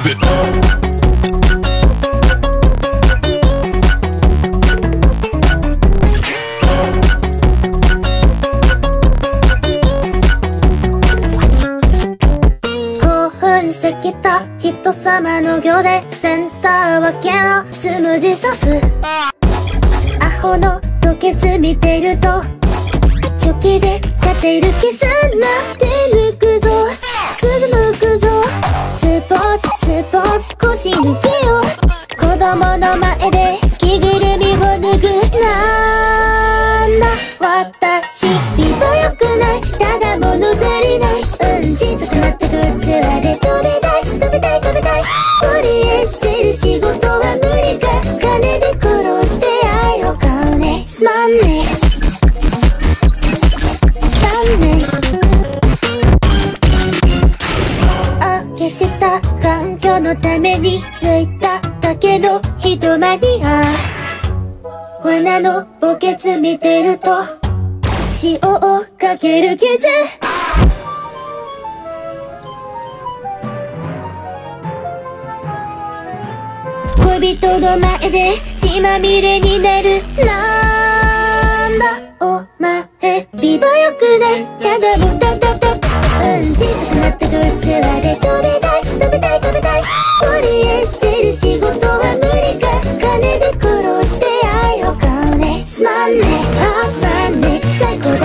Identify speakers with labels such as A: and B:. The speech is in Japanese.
A: Stop it.
B: 興奮してきた人様の行でセンター分けのつむじ刺すアホの吐血見てるとチョキで勝てる気すんなって抜くぞすぐ抜く前で着ぐるみを脱ぐなんだ。私美貌良くない。ただ物足りない。うん小さくなった靴輪で飛びたい。飛びたい飛びたい。ポリエステル仕事は無理か。金で殺して愛を買うね。すまんね。残念。あ消した。環境のためについた。だけの人マニア罠の墓穴見てると塩をかける傷恋人の前で血まみれになる。なんだお前美貌良くない。ただもた understand me Say goodbye